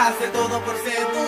Hace todo por seducir